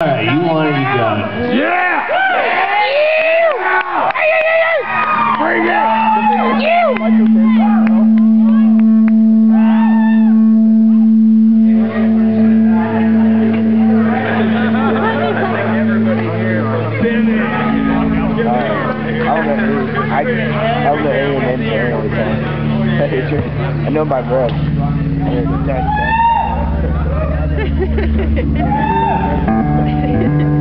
Alright, you want it, you got it. Yeah! Bring I, I was an A and then all the time. I know my breath. Yeah.